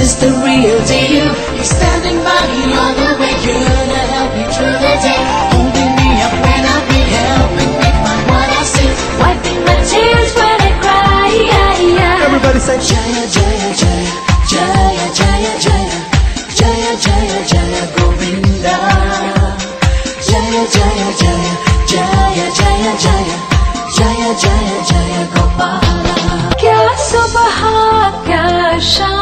is the real deal. You're standing by me all the way, you're gonna help me through the day. Holding me up when I need help and make what I see. Wiping my tears when I cry. Everybody say Jaya Jaya Jaya Jaya Jaya Jaya Jaya Jaya Jaya Govinda 伤